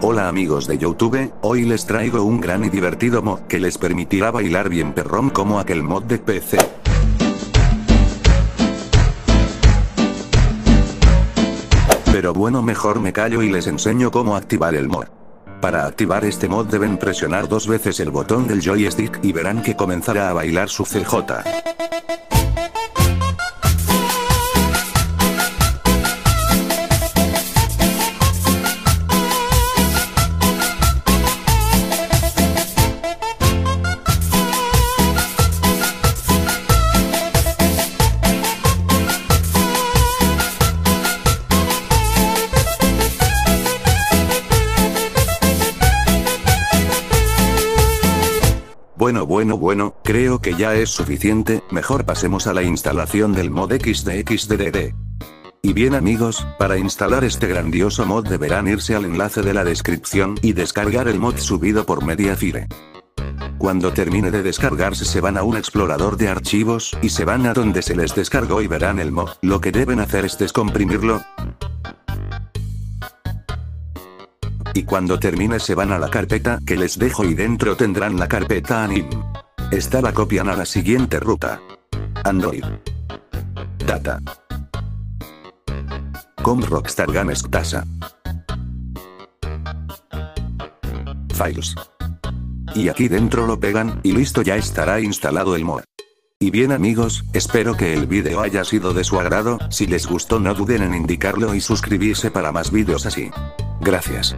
Hola amigos de Youtube, hoy les traigo un gran y divertido mod que les permitirá bailar bien perrón como aquel mod de PC. Pero bueno mejor me callo y les enseño cómo activar el mod. Para activar este mod deben presionar dos veces el botón del joystick y verán que comenzará a bailar su CJ. Bueno bueno bueno, creo que ya es suficiente, mejor pasemos a la instalación del mod XDXDDD. Y bien amigos, para instalar este grandioso mod deberán irse al enlace de la descripción y descargar el mod subido por Mediafire. Cuando termine de descargarse se van a un explorador de archivos, y se van a donde se les descargó y verán el mod, lo que deben hacer es descomprimirlo, y cuando termine se van a la carpeta que les dejo y dentro tendrán la carpeta anim. Esta la copian a la siguiente ruta. Android. Data. Com Rockstar Games Tasa. Files. Y aquí dentro lo pegan, y listo ya estará instalado el mod. Y bien amigos, espero que el vídeo haya sido de su agrado, si les gustó no duden en indicarlo y suscribirse para más vídeos así. Gracias.